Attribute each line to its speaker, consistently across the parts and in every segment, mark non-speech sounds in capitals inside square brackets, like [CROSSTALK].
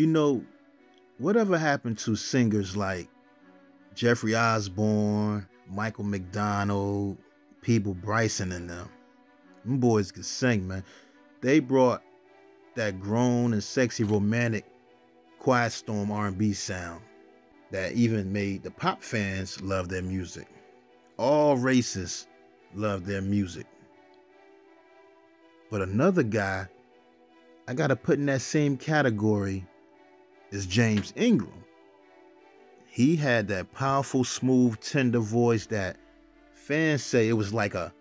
Speaker 1: you know, whatever happened to singers like Jeffrey Osborne, Michael McDonald, Peabo Bryson, and them? Them boys could sing, man. They brought that grown and sexy romantic quiet storm R&B sound that even made the pop fans love their music. All races love their music. But another guy I got to put in that same category is James Ingram. He had that powerful, smooth, tender voice that fans say it was like a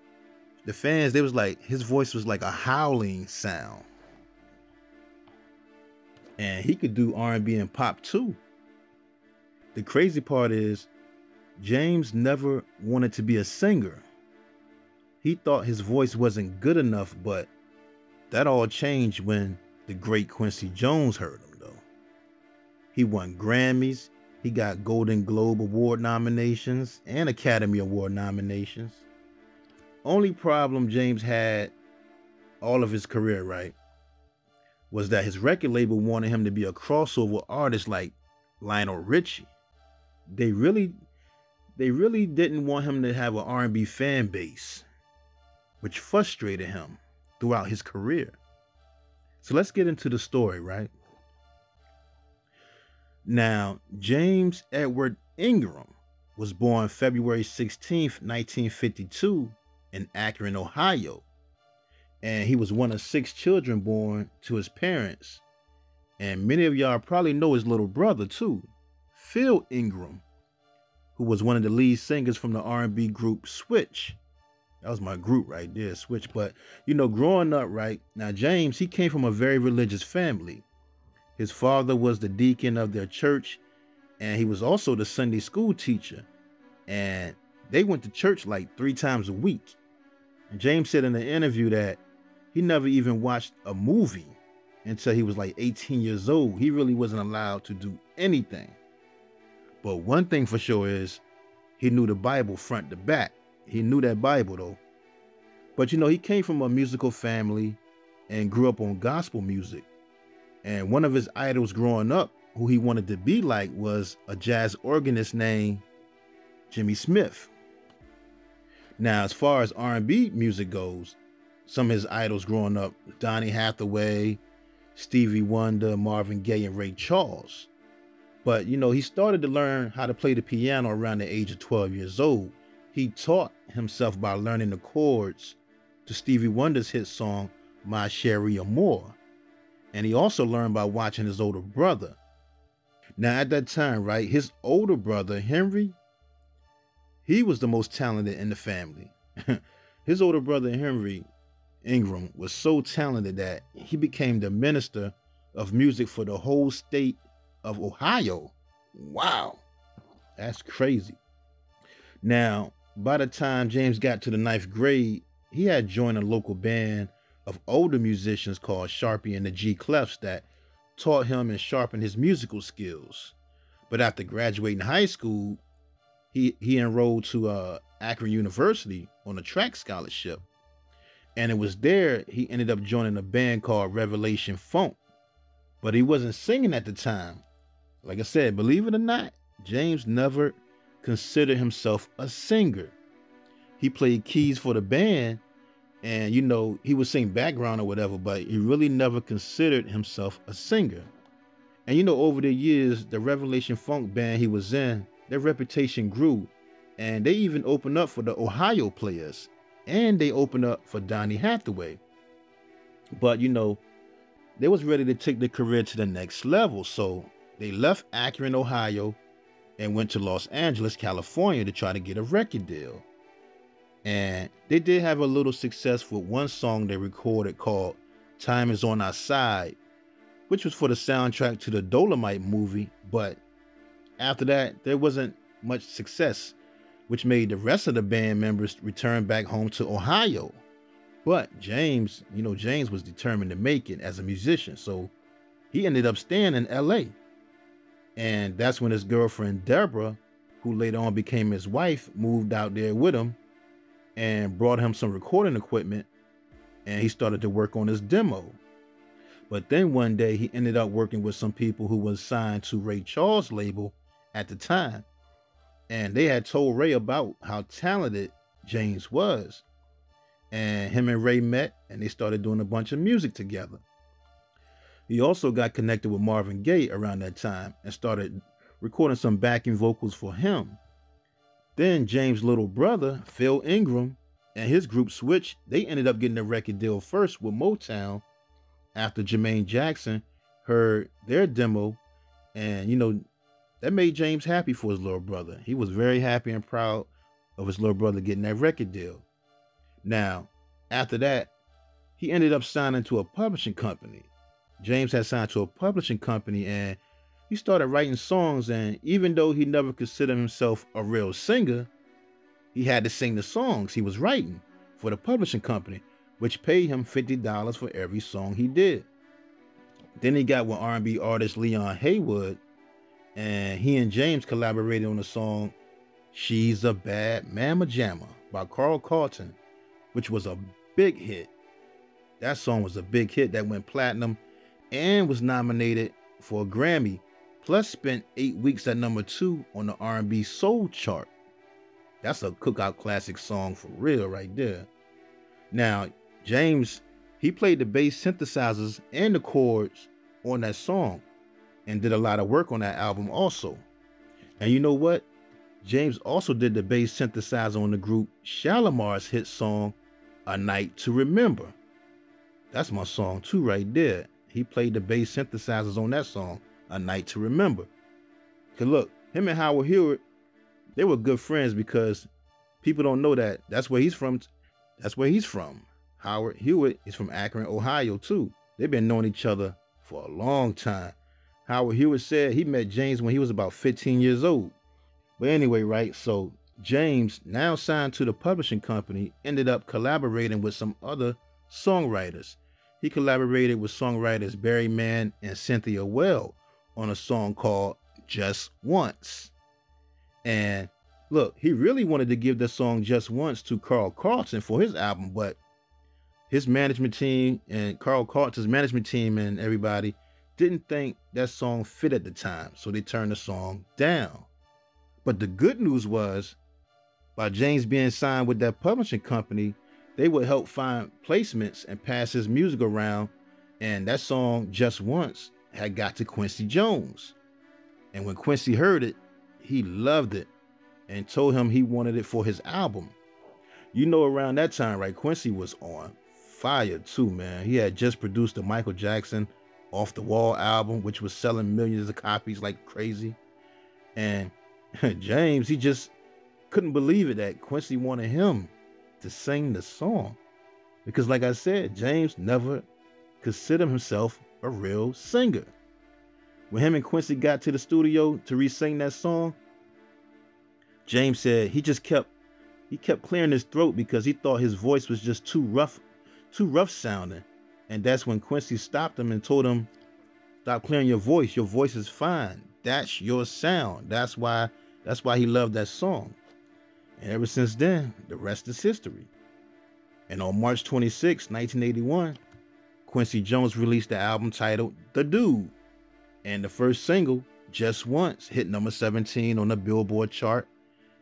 Speaker 1: the fans they was like his voice was like a howling sound. And he could do R&B and pop too. The crazy part is James never wanted to be a singer. He thought his voice wasn't good enough, but that all changed when the great Quincy Jones heard him. He won Grammys, he got Golden Globe Award nominations and Academy Award nominations. Only problem James had all of his career, right, was that his record label wanted him to be a crossover artist like Lionel Richie. They really they really didn't want him to have an R&B fan base, which frustrated him throughout his career. So let's get into the story, right? Now, James Edward Ingram was born February 16, 1952 in Akron, Ohio. And he was one of six children born to his parents. And many of y'all probably know his little brother too, Phil Ingram, who was one of the lead singers from the R&B group Switch. That was my group right there, Switch. But you know, growing up, right now, James he came from a very religious family. His father was the deacon of their church, and he was also the Sunday school teacher. And they went to church like three times a week. And James said in the interview that he never even watched a movie until he was like 18 years old. He really wasn't allowed to do anything. But one thing for sure is he knew the Bible front to back. He knew that Bible though. But you know, he came from a musical family and grew up on gospel music. And one of his idols growing up, who he wanted to be like, was a jazz organist named Jimmy Smith. Now, as far as R&B music goes, some of his idols growing up, Donny Hathaway, Stevie Wonder, Marvin Gaye, and Ray Charles. But you know, he started to learn how to play the piano around the age of 12 years old. He taught himself by learning the chords to Stevie Wonder's hit song, My Cherie Amour. And he also learned by watching his older brother. Now, at that time, right, his older brother, Henry, he was the most talented in the family. [LAUGHS] his older brother, Henry Ingram, was so talented that he became the minister of music for the whole state of Ohio. Wow, that's crazy. Now, by the time James got to the ninth grade, he had joined a local band of older musicians called Sharpie and the G Clefs that taught him and sharpened his musical skills. But after graduating high school, he he enrolled to uh, Akron University on a track scholarship. And it was there he ended up joining a band called Revelation Funk. But he wasn't singing at the time. Like I said, believe it or not, James never considered himself a singer. He played keys for the band and you know, he would sing background or whatever, but he really never considered himself a singer. And you know, over the years, the Revelation Funk band he was in, their reputation grew. And they even opened up for the Ohio players. And they opened up for Donny Hathaway. But you know, they was ready to take their career to the next level. So they left Akron, Ohio, and went to Los Angeles, California to try to get a record deal. And they did have a little success with one song they recorded called Time is on Our Side, which was for the soundtrack to the Dolomite movie. But after that, there wasn't much success, which made the rest of the band members return back home to Ohio. But James, you know, James was determined to make it as a musician. So he ended up staying in LA. And that's when his girlfriend, Deborah, who later on became his wife, moved out there with him and brought him some recording equipment. And he started to work on his demo. But then one day he ended up working with some people who was signed to Ray Charles' label at the time. And they had told Ray about how talented James was. And him and Ray met and they started doing a bunch of music together. He also got connected with Marvin Gaye around that time and started recording some backing vocals for him. Then James' little brother, Phil Ingram, and his group Switch, they ended up getting a record deal first with Motown after Jermaine Jackson heard their demo. And, you know, that made James happy for his little brother. He was very happy and proud of his little brother getting that record deal. Now, after that, he ended up signing to a publishing company. James had signed to a publishing company and he started writing songs. And even though he never considered himself a real singer, he had to sing the songs he was writing for the publishing company, which paid him $50 for every song he did. Then he got with R&B artist Leon Haywood, and he and James collaborated on the song She's a Bad Mama Jamma by Carl Carlton, which was a big hit. That song was a big hit that went platinum and was nominated for a Grammy, plus spent eight weeks at number two on the R&B Soul chart. That's a cookout classic song for real right there. Now, James, he played the bass synthesizers and the chords on that song and did a lot of work on that album also. And you know what? James also did the bass synthesizer on the group Shalimar's hit song, A Night to Remember. That's my song too, right there. He played the bass synthesizers on that song, A Night to Remember. Cause look, him and Howard Hewitt, they were good friends because people don't know that. That's where he's from. That's where he's from. Howard Hewitt is from Akron, Ohio, too. They've been knowing each other for a long time. Howard Hewitt said he met James when he was about 15 years old. But anyway, right, so James, now signed to the publishing company, ended up collaborating with some other songwriters. He collaborated with songwriters Barry Mann and Cynthia Weil on a song called Just Once. And look, he really wanted to give the song Just Once to Carl Carlton for his album, but his management team and Carl Carlton's management team and everybody didn't think that song fit at the time, so they turned the song down. But the good news was, by James being signed with that publishing company, they would help find placements and pass his music around. And that song, Just Once, had got to Quincy Jones. And when Quincy heard it, he loved it and told him he wanted it for his album. You know, around that time, right? Quincy was on fire too, man. He had just produced the Michael Jackson off the Wall album, which was selling millions of copies like crazy. And [LAUGHS] James, he just couldn't believe it that Quincy wanted him to sing the song. Because, like I said, James never considered himself a real singer. When him and Quincy got to the studio to re-sing that song, James said he just kept he kept clearing his throat because he thought his voice was just too rough, too rough sounding. And that's when Quincy stopped him and told him, Stop clearing your voice. Your voice is fine. That's your sound. That's why that's why he loved that song. And ever since then, the rest is history. And on March 26, 1981, Quincy Jones released the album titled The Dude. And the first single, Just Once, hit number 17 on the Billboard chart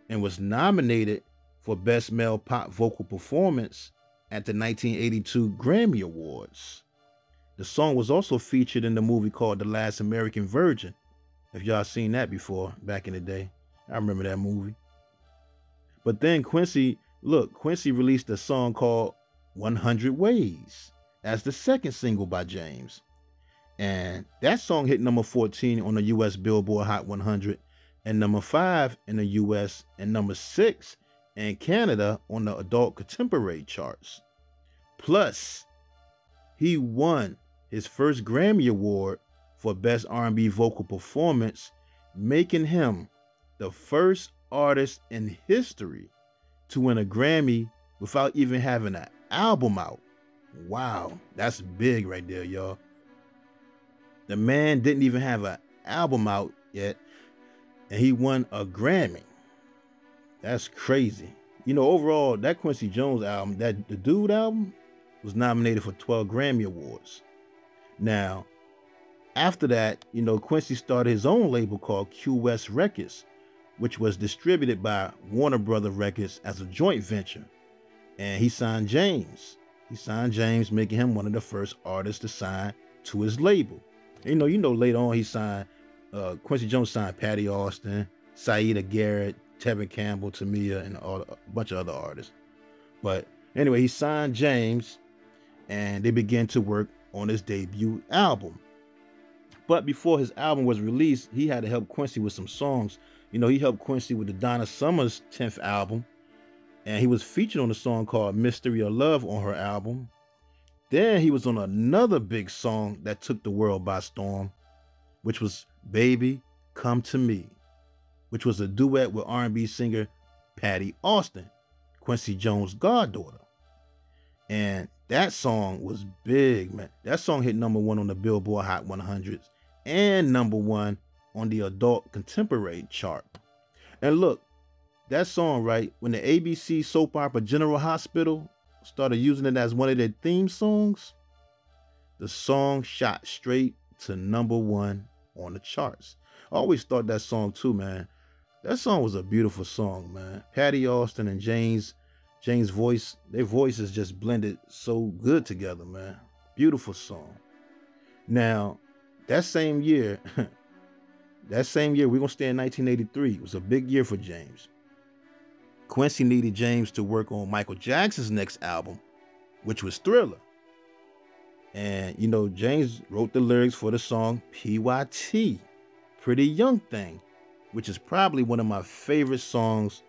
Speaker 1: and was nominated for Best Male Pop Vocal Performance at the 1982 Grammy Awards. The song was also featured in the movie called The Last American Virgin. If y'all seen that before back in the day, I remember that movie. But then Quincy, look, Quincy released a song called 100 Ways as the second single by James. And that song hit number 14 on the US Billboard Hot 100 and number 5 in the US and number 6 in Canada on the adult contemporary charts. Plus, he won his first Grammy Award for Best R&B Vocal Performance, making him the first artist in history to win a Grammy without even having an album out. Wow, that's big right there, y'all. The man didn't even have an album out yet, and he won a Grammy. That's crazy. You know, overall, that Quincy Jones album, that the Dude album, was nominated for 12 Grammy Awards. Now, after that, you know, Quincy started his own label called Qwest Records, which was distributed by Warner Brother Records as a joint venture. And he signed James. He signed James, making him one of the first artists to sign to his label. And, you know, you know, later on he signed uh, Quincy Jones signed Patti Austin, Siedah Garrett, Tevin Campbell, Tamia, and all, a bunch of other artists. But anyway, he signed James, and they began to work on his debut album. But before his album was released, he had to help Quincy with some songs. You know, he helped Quincy with the Donna Summers 10th album, and he was featured on a song called Mystery of Love on her album. Then he was on another big song that took the world by storm, which was Baby Come to Me, which was a duet with R&B singer Patti Austin, Quincy Jones' goddaughter. And that song was big, man. That song hit number one on the Billboard Hot 100s and number one on the adult contemporary chart. And look, that song, right, when the ABC soap opera General Hospital started using it as one of their theme songs, the song shot straight to number one on the charts. I always thought that song too, man. That song was a beautiful song, man. Patti Austin and James, James' voice, their voices just blended so good together, man. Beautiful song. Now, that same year, [LAUGHS] that same year, we're gonna stay in 1983. It was a big year for James. Quincy needed James to work on Michael Jackson's next album, which was Thriller. And you know, James wrote the lyrics for the song PYT, Pretty Young Thing, which is probably one of my favorite songs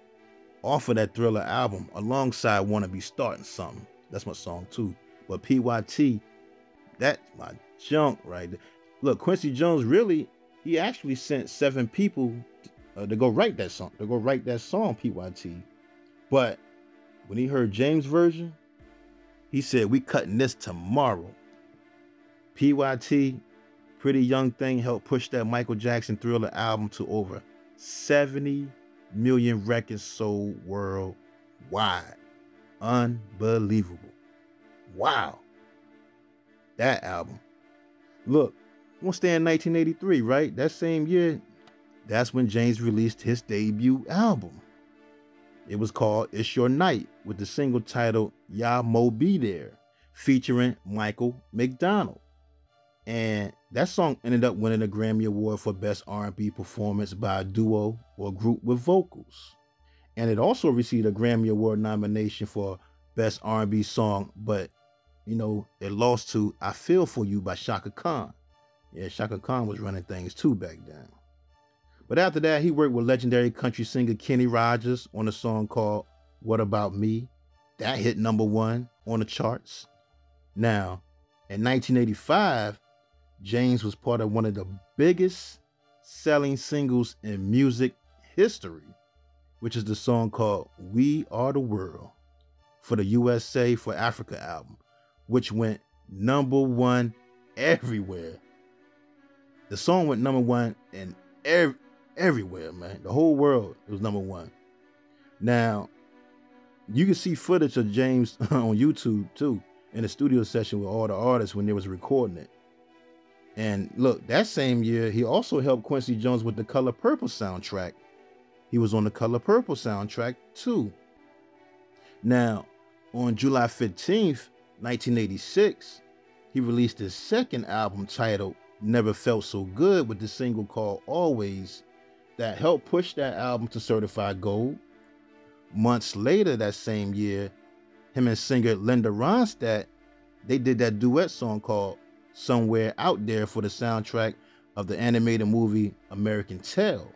Speaker 1: off of that Thriller album, alongside Wanna Be Starting Something. That's my song too. But PYT, that's my junk right there. Look, Quincy Jones really, he actually sent seven people uh, to go write that song, to go write that song, PYT. But when he heard James' version, he said, We cutting this tomorrow. PYT, Pretty Young Thing, helped push that Michael Jackson Thriller album to over 70 million records sold worldwide. Unbelievable. Wow. That album. Look, we'll stay in 1983, right? That same year, that's when James released his debut album. It was called It's Your Night with the single titled Ya Mo Be There, featuring Michael McDonald. And that song ended up winning a Grammy Award for Best R&B Performance by a duo or group with vocals. And it also received a Grammy Award nomination for Best R&B Song, but you know, it lost to I Feel For You by Chaka Khan. Yeah, Chaka Khan was running things too back then. But after that, he worked with legendary country singer Kenny Rogers on a song called What About Me? That hit number one on the charts. Now, in 1985, James was part of one of the biggest selling singles in music history, which is the song called We Are the World for the USA for Africa album, which went number one everywhere. The song went number one in every everywhere, man. The whole world was number one. Now, you can see footage of James [LAUGHS] on YouTube too, in the studio session with all the artists when they was recording it. And look, that same year, he also helped Quincy Jones with the Color Purple soundtrack. He was on the Color Purple soundtrack too. Now, on July 15th, 1986, he released his second album titled Never Felt So Good with the single called Always that helped push that album to certified gold. Months later that same year, him and singer Linda Ronstadt, they did that duet song called Somewhere Out There for the soundtrack of the animated movie American Tail,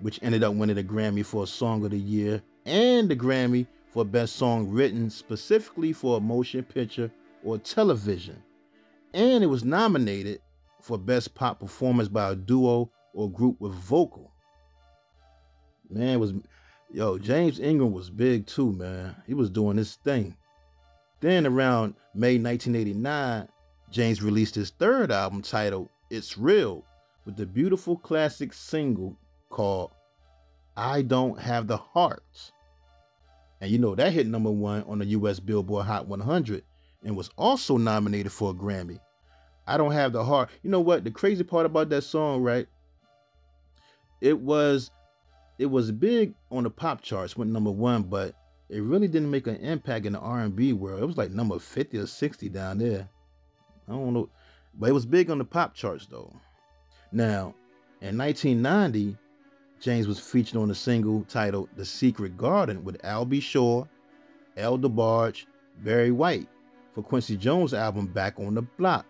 Speaker 1: which ended up winning a Grammy for Song of the Year and the Grammy for Best Song Written specifically for a motion picture or television. And it was nominated for Best Pop Performance by a Duo or group with vocal. Man, was yo, James Ingram was big too, man. He was doing his thing. Then around May 1989, James released his third album titled It's Real with the beautiful classic single called I Don't Have the Heart. And you know, that hit number one on the US Billboard Hot 100 and was also nominated for a Grammy. I don't have the heart. You know what? The crazy part about that song, right? It was it was big on the pop charts, went number one, but it really didn't make an impact in the R&B world. It was like number 50 or 60 down there. I don't know, but it was big on the pop charts though. Now, in 1990, James was featured on a single titled "The Secret Garden" with Al B. Sure, El DeBarge, Barry White for Quincy Jones' album Back on the Block.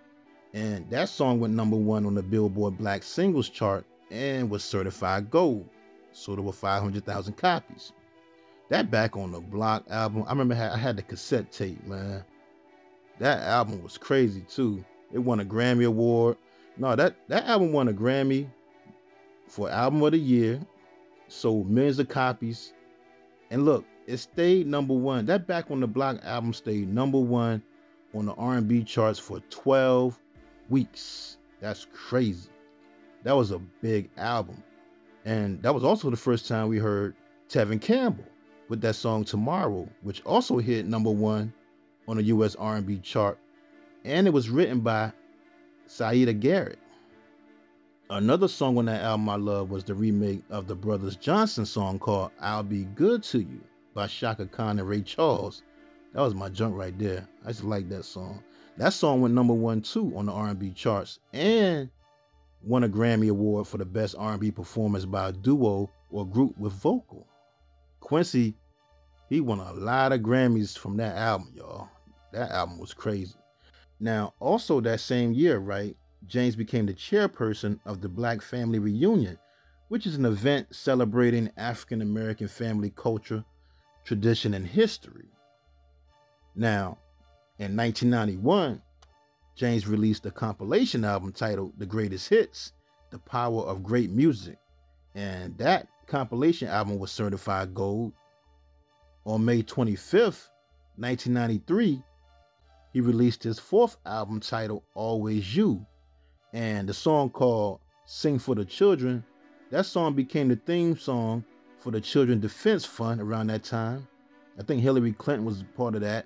Speaker 1: And that song went number one on the Billboard Black Singles chart and was certified gold, sold over 500,000 copies. That Back on the Block album, I remember I had the cassette tape, man. That album was crazy too. It won a Grammy Award. No, that, that album won a Grammy for Album of the Year, sold millions of copies. And look, it stayed number one. That Back on the Block album stayed number one on the R&B charts for 12 weeks. That's crazy. That was a big album. And that was also the first time we heard Tevin Campbell with that song Tomorrow, which also hit number 1 on the US R&B chart. And it was written by Siedah Garrett. Another song on that album I love was the remake of the Brothers Johnson song called I'll Be Good to You by Chaka Khan and Ray Charles. That was my junk right there. I just like that song. That song went number one too on the R&B charts and won a Grammy Award for the best R&B performance by a duo or group with vocal. Quincy, he won a lot of Grammys from that album, y'all. That album was crazy. Now, also that same year, right, James became the chairperson of the Black Family Reunion, which is an event celebrating African American family culture, tradition, and history. Now, in 1991, James released a compilation album titled The Greatest Hits The Power of Great Music. And that compilation album was certified gold. On May 25th, 1993, he released his fourth album titled Always You. And the song called Sing for the Children, that song became the theme song for the Children Defense Fund around that time. I think Hillary Clinton was part of that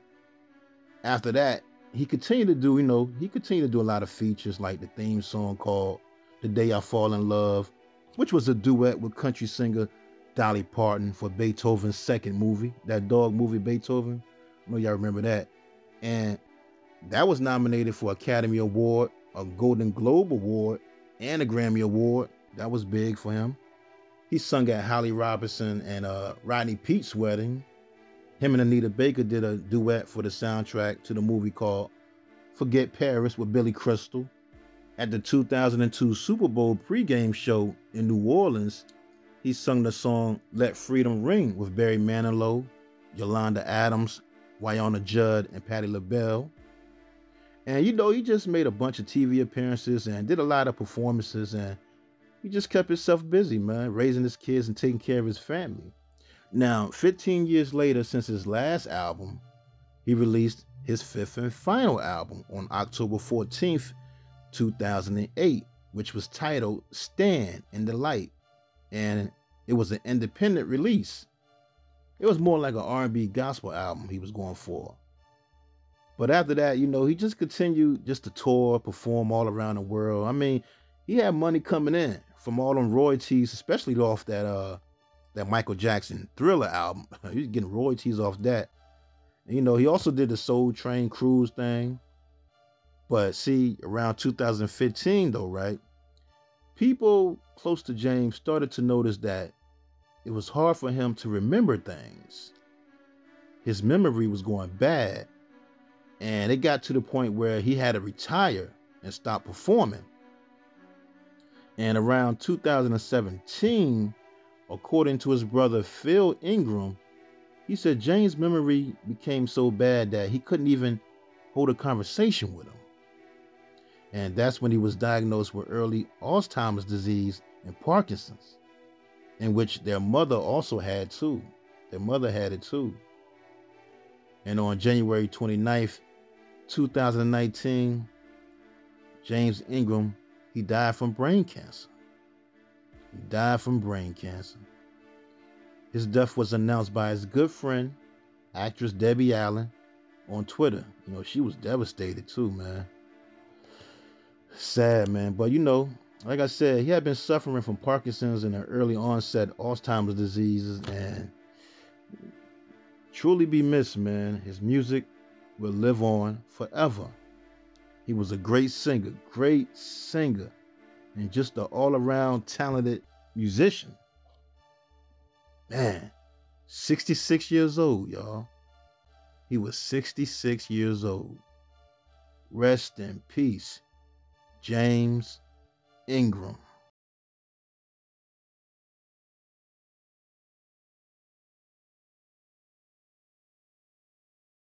Speaker 1: after that, he continued to do, you know, he continued to do a lot of features like the theme song called The Day I Fall in Love, which was a duet with country singer Dolly Parton for Beethoven's second movie, that dog movie Beethoven. I know y'all remember that. And that was nominated for Academy Award, a Golden Globe Award, and a Grammy Award. That was big for him. He sung at Holly Robinson and uh, Rodney Peete's wedding. Him and Anita Baker did a duet for the soundtrack to the movie called Forget Paris with Billy Crystal. At the 2002 Super Bowl pregame show in New Orleans, he sung the song Let Freedom Ring with Barry Manilow, Yolanda Adams, Wynonna Judd, and Patti LaBelle. And you know, he just made a bunch of TV appearances and did a lot of performances, and he just kept himself busy, man, raising his kids and taking care of his family. Now, 15 years later, since his last album, he released his fifth and final album on October 14th, 2008, which was titled Stand in the Light. And it was an independent release. It was more like an R&B gospel album he was going for. But after that, you know, he just continued just to tour, perform all around the world. I mean, he had money coming in from all them royalties, especially off that uh that Michael Jackson Thriller album. [LAUGHS] He's getting royalties off that. And, you know, he also did the Soul Train cruise thing. But see, around 2015 though, right? People close to James started to notice that it was hard for him to remember things. His memory was going bad. And it got to the point where he had to retire and stop performing. And around 2017, According to his brother Phil Ingram, he said James' memory became so bad that he couldn't even hold a conversation with him. And that's when he was diagnosed with early Alzheimer's disease and Parkinson's, in which their mother also had too. Their mother had it too. And on January 29th, 2019, James Ingram, he died from brain cancer. He died from brain cancer. His death was announced by his good friend, actress Debbie Allen, on Twitter. You know, she was devastated too, man. Sad, man. But you know, like I said, he had been suffering from Parkinson's and an early onset Alzheimer's diseases and truly be missed, man. His music will live on forever. He was a great singer, great singer, and just an all around talented musician. Man, 66 years old, y'all. He was 66 years old. Rest in peace, James Ingram.